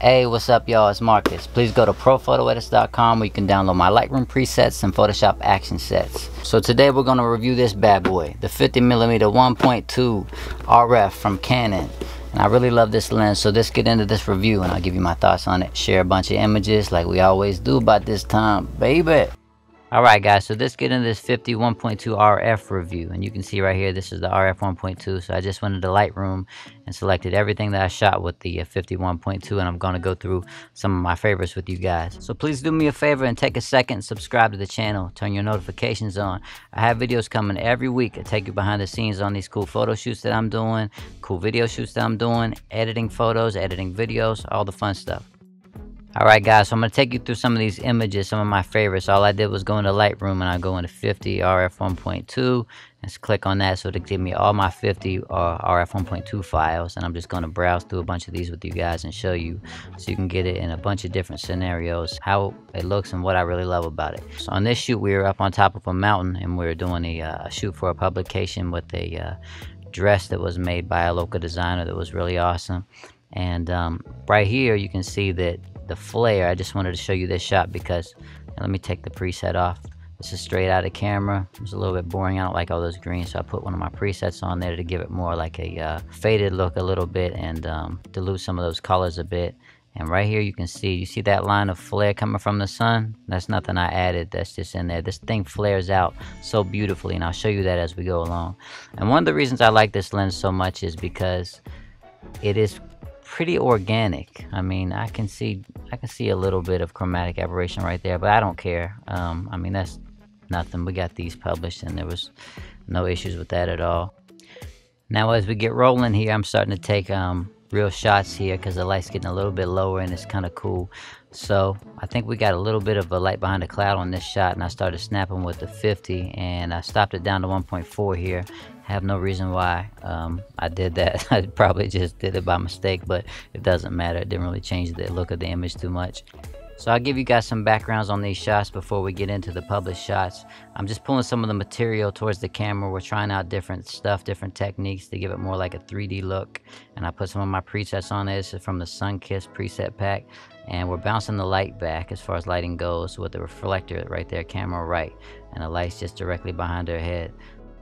Hey, what's up, y'all? It's Marcus. Please go to prophotoedits.com where you can download my Lightroom presets and Photoshop action sets. So today we're going to review this bad boy, the 50mm 1.2 RF from Canon. And I really love this lens, so let's get into this review and I'll give you my thoughts on it. Share a bunch of images like we always do about this time, baby. Alright guys, so let's get into this 51.2 RF review. And you can see right here, this is the RF 1.2. So I just went into Lightroom and selected everything that I shot with the uh, 51.2. And I'm going to go through some of my favorites with you guys. So please do me a favor and take a second, subscribe to the channel, turn your notifications on. I have videos coming every week. I take you behind the scenes on these cool photo shoots that I'm doing, cool video shoots that I'm doing, editing photos, editing videos, all the fun stuff. Alright guys, so I'm going to take you through some of these images, some of my favorites. All I did was go into Lightroom and I go into 50 RF 1.2 Let's click on that so to give me all my 50 uh, RF 1.2 files and I'm just going to browse through a bunch of these with you guys and show you so you can get it in a bunch of different scenarios how it looks and what I really love about it. So on this shoot we were up on top of a mountain and we were doing a, uh, shoot for a publication with a uh, dress that was made by a local designer that was really awesome and um, right here you can see that the flare. I just wanted to show you this shot because, let me take the preset off. This is straight out of camera. It was a little bit boring. I don't like all those greens, so I put one of my presets on there to give it more like a uh, faded look a little bit and um, dilute some of those colors a bit. And right here you can see, you see that line of flare coming from the sun? That's nothing I added, that's just in there. This thing flares out so beautifully and I'll show you that as we go along. And one of the reasons I like this lens so much is because it is pretty organic. I mean, I can see I can see a little bit of chromatic aberration right there, but I don't care. Um, I mean, that's nothing. We got these published, and there was no issues with that at all. Now, as we get rolling here, I'm starting to take um, real shots here because the light's getting a little bit lower, and it's kind of cool. So I think we got a little bit of a light behind the cloud on this shot, and I started snapping with the 50, and I stopped it down to 1.4 here, have no reason why um, I did that. I probably just did it by mistake, but it doesn't matter. It didn't really change the look of the image too much. So I'll give you guys some backgrounds on these shots before we get into the published shots. I'm just pulling some of the material towards the camera. We're trying out different stuff, different techniques to give it more like a 3D look. And I put some of my presets on this from the Sunkist preset pack. And we're bouncing the light back as far as lighting goes with the reflector right there, camera right. And the light's just directly behind her head.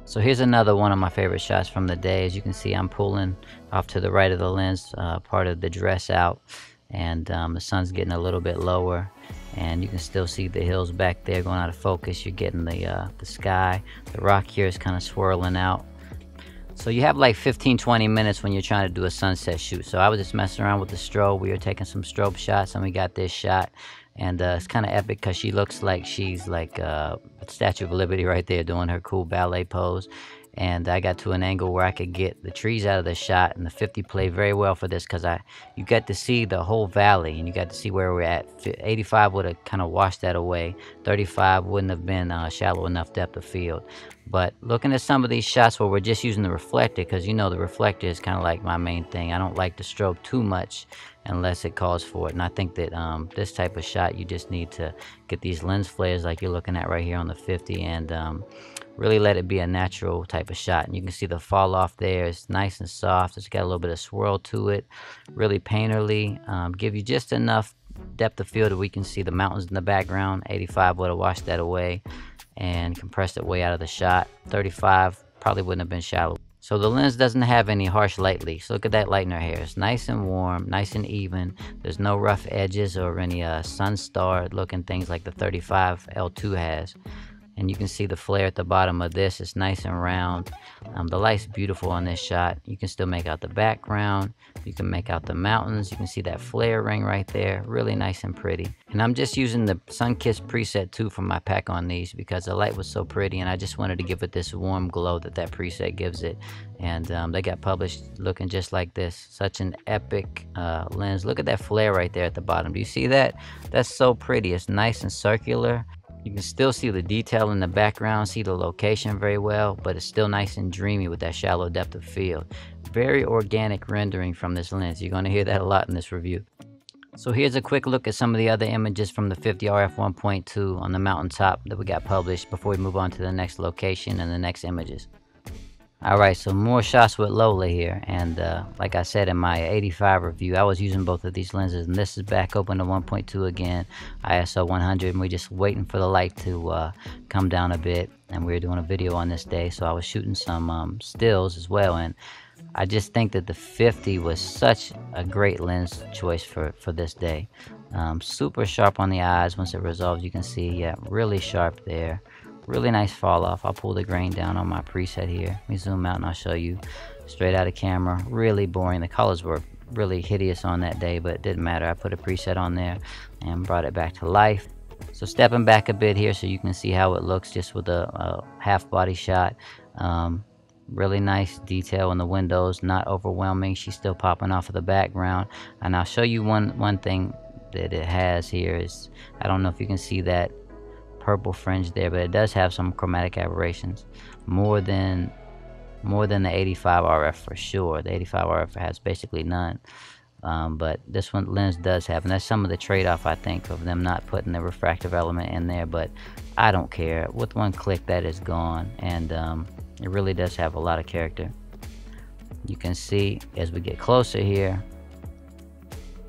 So here's another one of my favorite shots from the day. As you can see, I'm pulling off to the right of the lens, uh, part of the dress out, and um, the sun's getting a little bit lower. And you can still see the hills back there going out of focus. You're getting the, uh, the sky. The rock here is kind of swirling out. So you have like 15, 20 minutes when you're trying to do a sunset shoot. So I was just messing around with the strobe. We were taking some strobe shots and we got this shot and uh, it's kind of epic because she looks like she's like uh, Statue of Liberty right there doing her cool ballet pose. And I got to an angle where I could get the trees out of the shot, and the 50 played very well for this because I you got to see the whole valley, and you got to see where we're at. 85 would have kind of washed that away. 35 wouldn't have been uh, shallow enough depth of field. But looking at some of these shots where we're just using the reflector, because you know the reflector is kind of like my main thing. I don't like the strobe too much unless it calls for it. And I think that um, this type of shot, you just need to get these lens flares like you're looking at right here on the 50 and um, really let it be a natural type of shot. And you can see the fall off there. It's nice and soft. It's got a little bit of swirl to it. Really painterly. Um, give you just enough depth of field that we can see the mountains in the background. 85 would have washed that away and compressed it way out of the shot. 35 probably wouldn't have been shallow. So the lens doesn't have any harsh light leaks. Look at that light in her hair. It's nice and warm, nice and even. There's no rough edges or any uh, sun star looking things like the 35 L2 has and you can see the flare at the bottom of this. It's nice and round. Um, the light's beautiful on this shot. You can still make out the background. You can make out the mountains. You can see that flare ring right there. Really nice and pretty. And I'm just using the Sunkist preset too for my pack on these because the light was so pretty and I just wanted to give it this warm glow that that preset gives it. And um, they got published looking just like this. Such an epic uh, lens. Look at that flare right there at the bottom. Do you see that? That's so pretty. It's nice and circular you can still see the detail in the background, see the location very well, but it's still nice and dreamy with that shallow depth of field. Very organic rendering from this lens. You're going to hear that a lot in this review. So here's a quick look at some of the other images from the 50 RF 1.2 on the mountaintop that we got published before we move on to the next location and the next images. Alright, so more shots with Lola here, and uh, like I said in my 85 review, I was using both of these lenses, and this is back open to 1.2 again, ISO 100, and we're just waiting for the light to uh, come down a bit, and we are doing a video on this day, so I was shooting some um, stills as well, and I just think that the 50 was such a great lens choice for, for this day. Um, super sharp on the eyes once it resolves, you can see, yeah, really sharp there. Really nice fall off. I'll pull the grain down on my preset here. Let me zoom out and I'll show you straight out of camera. Really boring. The colors were really hideous on that day, but it didn't matter. I put a preset on there and brought it back to life. So stepping back a bit here so you can see how it looks just with a, a half body shot. Um, really nice detail in the windows, not overwhelming. She's still popping off of the background. And I'll show you one, one thing that it has here is, I don't know if you can see that purple fringe there, but it does have some chromatic aberrations. More than more than the 85 RF for sure. The 85 RF has basically none. Um, but this one lens does have, and that's some of the trade-off I think of them not putting the refractive element in there. But I don't care. With one click, that is gone, and um, it really does have a lot of character. You can see as we get closer here,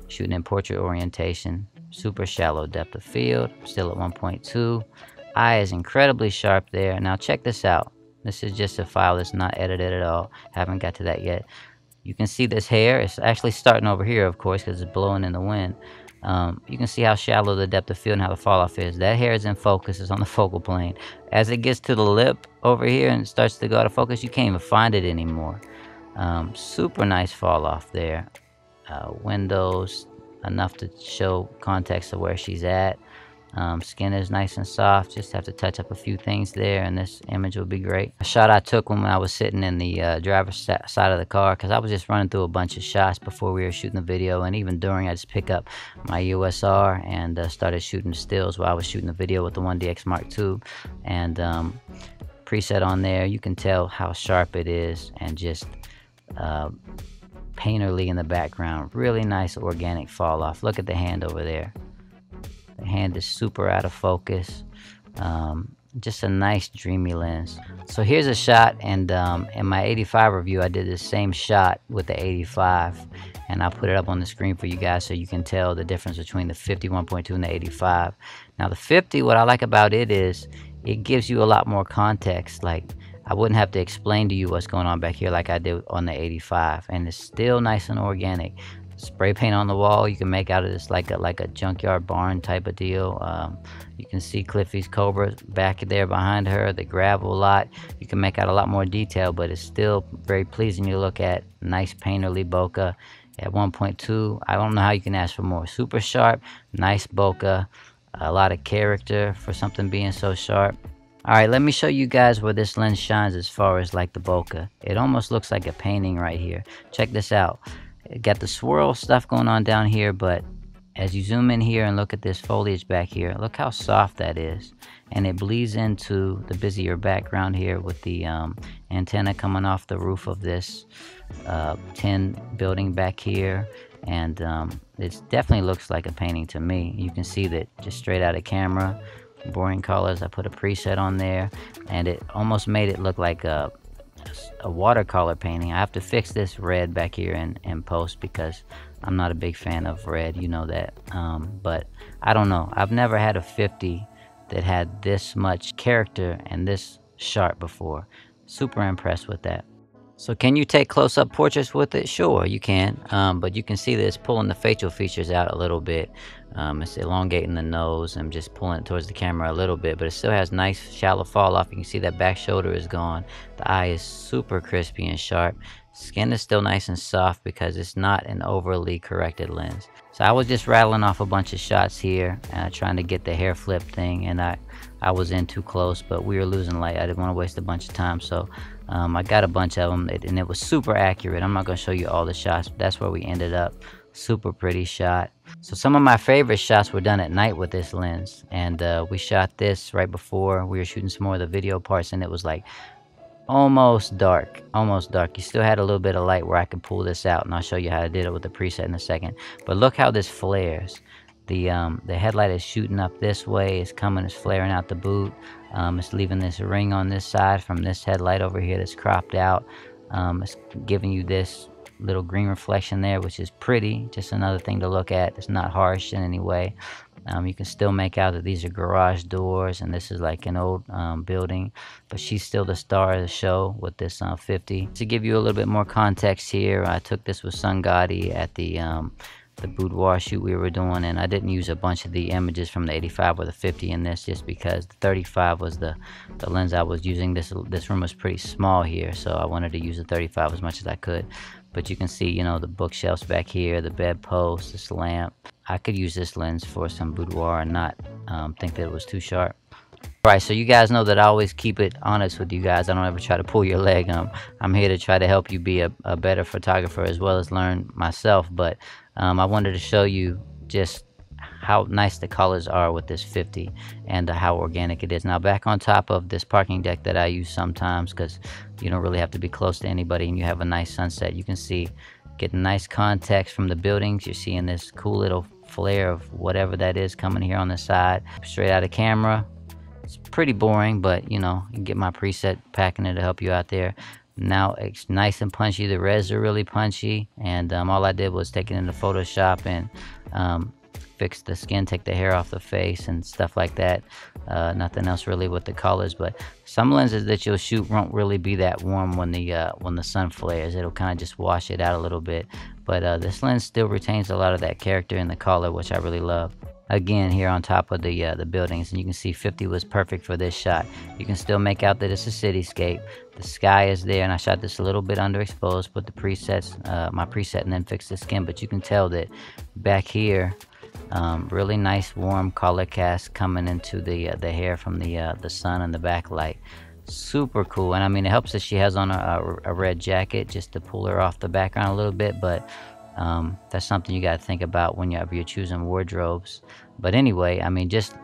shooting in portrait orientation, super shallow depth of field, still at 1.2. Eye is incredibly sharp there. Now check this out. This is just a file that's not edited at all. Haven't got to that yet. You can see this hair. It's actually starting over here, of course, because it's blowing in the wind. Um, you can see how shallow the depth of field and how the fall off is. That hair is in focus. It's on the focal plane. As it gets to the lip over here and starts to go out of focus, you can't even find it anymore. Um, super nice fall off there. Uh, windows, enough to show context of where she's at. Um, skin is nice and soft, just have to touch up a few things there and this image will be great. A shot I took when I was sitting in the uh, driver's side of the car because I was just running through a bunch of shots before we were shooting the video and even during I just pick up my EOS R and uh, started shooting stills while I was shooting the video with the 1DX Mark II and um, preset on there you can tell how sharp it is and just uh, painterly in the background. Really nice organic fall off. Look at the hand over there. The hand is super out of focus. Um, just a nice dreamy lens. So here's a shot and um, in my 85 review I did the same shot with the 85 and I'll put it up on the screen for you guys so you can tell the difference between the 51.2 and the 85. Now the 50 what I like about it is it gives you a lot more context like I wouldn't have to explain to you what's going on back here like I did on the 85 and it's still nice and organic. Spray paint on the wall you can make out of this like a like a junkyard barn type of deal. Um, you can see Cliffy's Cobra back there behind her the gravel lot. You can make out a lot more detail but it's still very pleasing to look at. Nice painterly bokeh. At 1.2 I don't know how you can ask for more. Super sharp nice bokeh. A lot of character for something being so sharp Alright, let me show you guys where this lens shines as far as like the bokeh. It almost looks like a painting right here. Check this out. It got the swirl stuff going on down here, but as you zoom in here and look at this foliage back here, look how soft that is. And it bleeds into the busier background here with the um, antenna coming off the roof of this uh, tin building back here. And um, it definitely looks like a painting to me. You can see that just straight out of camera boring colors. I put a preset on there and it almost made it look like a, a watercolor painting. I have to fix this red back here in, in post because I'm not a big fan of red, you know that. Um, but I don't know. I've never had a 50 that had this much character and this sharp before. Super impressed with that. So can you take close-up portraits with it? Sure, you can. Um, but you can see this pulling the facial features out a little bit. Um, it's elongating the nose and just pulling it towards the camera a little bit, but it still has nice shallow fall off. You can see that back shoulder is gone. The eye is super crispy and sharp. Skin is still nice and soft because it's not an overly corrected lens. So I was just rattling off a bunch of shots here, uh, trying to get the hair flip thing, and I, I was in too close, but we were losing light. I didn't want to waste a bunch of time, so um, I got a bunch of them, and it was super accurate. I'm not going to show you all the shots, but that's where we ended up. Super pretty shot. So some of my favorite shots were done at night with this lens. And uh, we shot this right before we were shooting some more of the video parts, and it was like almost dark almost dark you still had a little bit of light where I could pull this out and I'll show you how I did it with the preset in a second but look how this flares the um, the headlight is shooting up this way it's coming it's flaring out the boot um, it's leaving this ring on this side from this headlight over here that's cropped out. Um, it's giving you this little green reflection there which is pretty just another thing to look at it's not harsh in any way. Um, you can still make out that these are garage doors and this is like an old um, building but she's still the star of the show with this uh, 50 to give you a little bit more context here I took this with Sun at the um, the boudoir shoot we were doing and I didn't use a bunch of the images from the 85 or the 50 in this just because the 35 was the the lens I was using this this room was pretty small here so I wanted to use the 35 as much as I could but you can see you know the bookshelves back here the bedpost this lamp I could use this lens for some boudoir and not um, think that it was too sharp All right, so you guys know that I always keep it honest with you guys. I don't ever try to pull your leg. Um, I'm here to try to help you be a, a better photographer as well as learn myself. But um, I wanted to show you just how nice the colors are with this 50 and uh, how organic it is. Now back on top of this parking deck that I use sometimes because you don't really have to be close to anybody and you have a nice sunset. You can see, getting nice context from the buildings. You're seeing this cool little flare of whatever that is coming here on the side. Straight out of camera. It's pretty boring, but you know, you get my preset packing it to help you out there. Now it's nice and punchy. The reds are really punchy. And um, all I did was take it into Photoshop and um, fix the skin, take the hair off the face and stuff like that. Uh, nothing else really with the colors, but some lenses that you'll shoot won't really be that warm when the uh, when the sun flares. It'll kind of just wash it out a little bit. But uh, this lens still retains a lot of that character in the color, which I really love again here on top of the uh, the buildings and you can see 50 was perfect for this shot you can still make out that it's a cityscape the sky is there and I shot this a little bit underexposed put the presets uh, my preset and then fix the skin but you can tell that back here um, really nice warm color cast coming into the uh, the hair from the uh, the sun and the backlight super cool and I mean it helps that she has on a, a, red jacket just to pull her off the background a little bit but um, that's something you got to think about when you're, you're choosing wardrobes. But anyway, I mean, just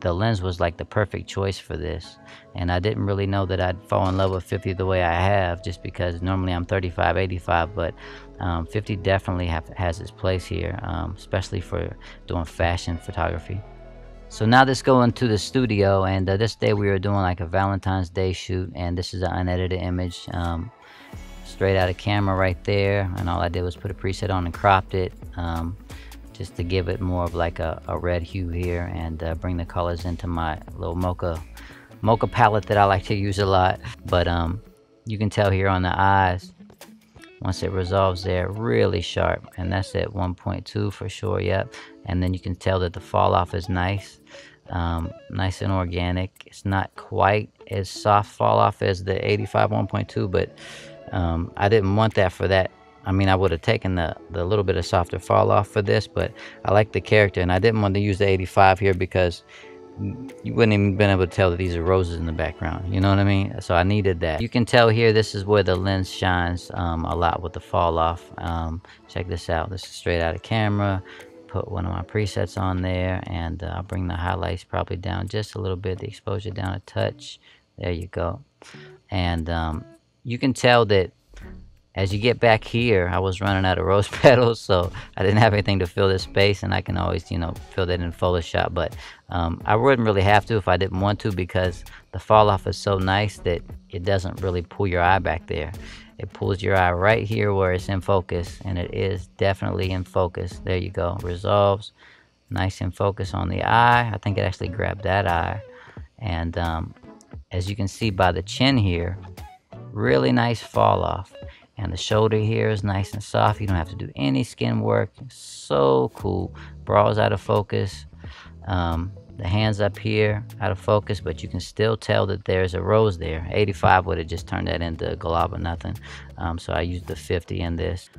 the lens was like the perfect choice for this. And I didn't really know that I'd fall in love with 50 the way I have, just because normally I'm 35, 85, but um, 50 definitely have, has its place here, um, especially for doing fashion photography. So now let's go into the studio, and uh, this day we were doing like a Valentine's Day shoot, and this is an unedited image. Um, straight out of camera right there and all I did was put a preset on and cropped it um, just to give it more of like a, a red hue here and uh, bring the colors into my little mocha mocha palette that I like to use a lot but um, you can tell here on the eyes once it resolves there really sharp and that's at 1.2 for sure yep and then you can tell that the fall off is nice um, nice and organic it's not quite as soft fall off as the 85 1.2 but um, I didn't want that for that. I mean, I would have taken the, the little bit of softer fall off for this, but I like the character, and I didn't want to use the 85 here because you wouldn't even been able to tell that these are roses in the background. You know what I mean? So I needed that. You can tell here, this is where the lens shines um, a lot with the fall off. Um, check this out. This is straight out of camera. Put one of my presets on there, and uh, I'll bring the highlights probably down just a little bit, the exposure down a touch. There you go. And um, you can tell that as you get back here, I was running out of rose petals, so I didn't have anything to fill this space, and I can always, you know, fill that in Photoshop, but um, I wouldn't really have to if I didn't want to because the fall off is so nice that it doesn't really pull your eye back there. It pulls your eye right here where it's in focus, and it is definitely in focus. There you go, resolves, nice in focus on the eye. I think it actually grabbed that eye, and um, as you can see by the chin here, really nice fall off and the shoulder here is nice and soft. You don't have to do any skin work. So cool. Bras out of focus. Um, the hands up here out of focus but you can still tell that there's a rose there. 85 would have just turned that into a glob or nothing. Um, so I used the 50 in this.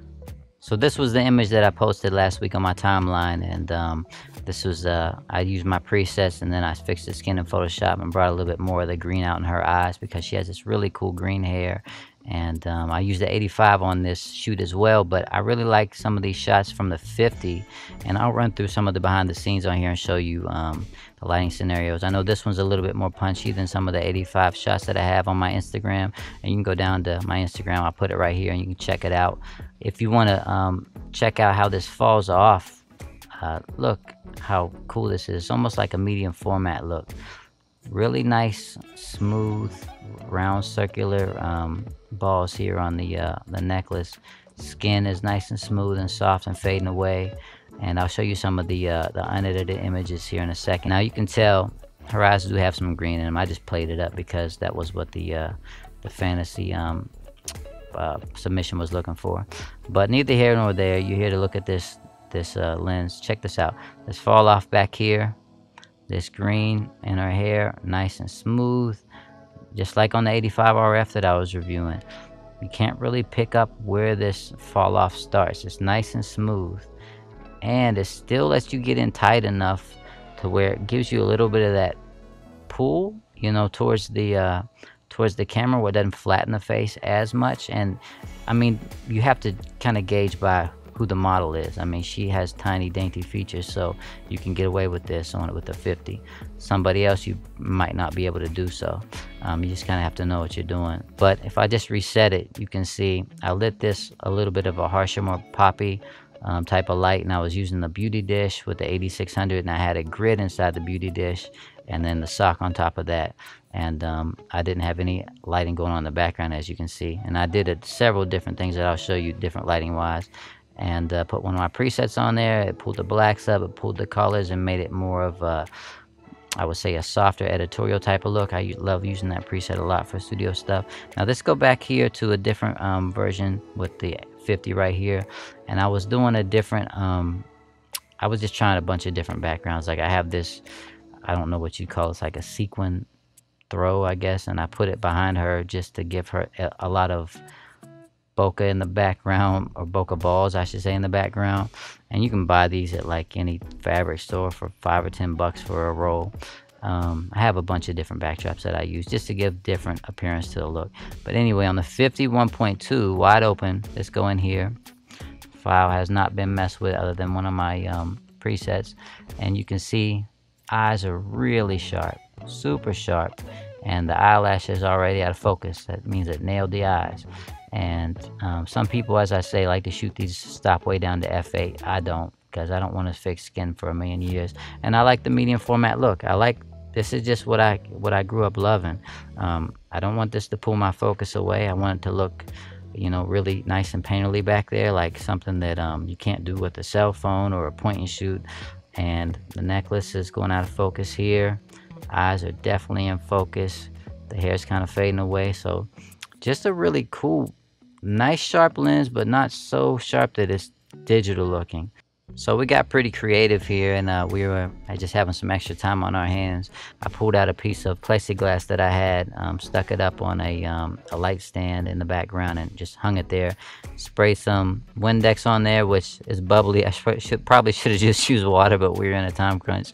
So this was the image that I posted last week on my timeline and um, this was, uh, I used my presets and then I fixed the skin in Photoshop and brought a little bit more of the green out in her eyes because she has this really cool green hair and um, I used the 85 on this shoot as well but I really like some of these shots from the 50 and I'll run through some of the behind the scenes on here and show you um, the lighting scenarios. I know this one's a little bit more punchy than some of the 85 shots that I have on my Instagram. And you can go down to my Instagram. I'll put it right here and you can check it out. If you want to um, check out how this falls off uh, look how cool this is. It's almost like a medium format look. Really nice, smooth, round circular um, balls here on the, uh, the necklace. Skin is nice and smooth and soft and fading away. And I'll show you some of the, uh, the unedited images here in a second. Now you can tell eyes do have some green in them. I just played it up because that was what the, uh, the fantasy um, uh, submission was looking for. But neither here nor there. You're here to look at this this uh, lens. Check this out. Let's fall off back here. This green in her hair, nice and smooth, just like on the 85 RF that I was reviewing. You can't really pick up where this fall off starts. It's nice and smooth. And it still lets you get in tight enough to where it gives you a little bit of that pull, you know, towards the uh, towards the camera where it doesn't flatten the face as much. And I mean, you have to kind of gauge by who the model is. I mean, she has tiny, dainty features, so you can get away with this on it with a 50. Somebody else, you might not be able to do so. Um, you just kind of have to know what you're doing. But if I just reset it, you can see I lit this a little bit of a harsher, more poppy um, type of light, and I was using the beauty dish with the 8600, and I had a grid inside the beauty dish, and then the sock on top of that and um, I didn't have any lighting going on in the background as you can see and I did it several different things that I'll show you different lighting wise and uh, put one of my presets on there it pulled the blacks up it pulled the colors and made it more of a I would say a softer editorial type of look I love using that preset a lot for studio stuff now let's go back here to a different um, version with the 50 right here and I was doing a different um, I was just trying a bunch of different backgrounds like I have this I don't know what you call it. It's like a sequin throw, I guess. And I put it behind her just to give her a, lot of bokeh in the background, or bokeh balls, I should say, in the background. And you can buy these at like any fabric store for five or ten bucks for a roll. Um, I have a bunch of different backdrops that I use just to give different appearance to the look. But anyway, on the 51.2, wide open, let's go in here. File has not been messed with other than one of my um, presets. And you can see eyes are really sharp, super sharp, and the eyelash is already out of focus. That means it nailed the eyes. And um, some people, as I say, like to shoot these stop way down to f8. I don't, because I don't want to fix skin for a million years. And I like the medium format look. I like this is just what I what I grew up loving. Um, I don't want this to pull my focus away. I want it to look, you know, really nice and painterly back there, like something that um, you can't do with a cell phone or a point and shoot and the necklace is going out of focus here eyes are definitely in focus the hair is kind of fading away so just a really cool nice sharp lens but not so sharp that it's digital looking so we got pretty creative here and uh, we were just having some extra time on our hands. I pulled out a piece of plexiglass that I had, um, stuck it up on a, um, a light stand in the background and just hung it there. Spray some Windex on there, which is bubbly. I should, probably should have just used water, but we were in a time crunch.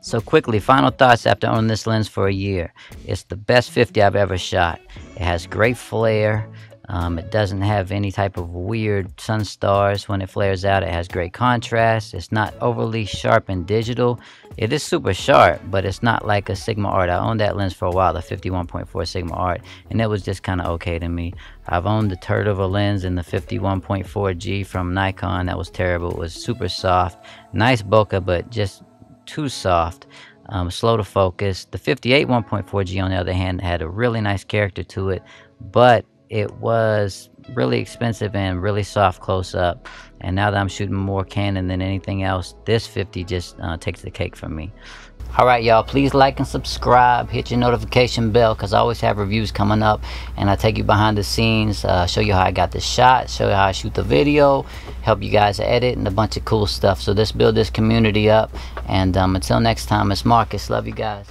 So quickly, final thoughts after owning this lens for a year. It's the best 50 I've ever shot. It has great flare. Um, it doesn't have any type of weird sun stars when it flares out. It has great contrast. It's not overly sharp and digital. It is super sharp, but it's not like a Sigma Art. I owned that lens for a while, the 51.4 Sigma Art, and it was just kind of okay to me. I've owned the a lens in the 51.4G from Nikon. That was terrible. It was super soft. Nice bokeh, but just too soft. Um, slow to focus. The 58 1.4G, on the other hand, had a really nice character to it, but it was really expensive and really soft close up and now that I'm shooting more Canon than anything else this 50 just uh, takes the cake from me. Alright y'all please like and subscribe. Hit your notification bell because I always have reviews coming up and I take you behind the scenes uh, show you how I got the shot show you how I shoot the video help you guys edit and a bunch of cool stuff. So let's build this community up and um, until next time it's Marcus. Love you guys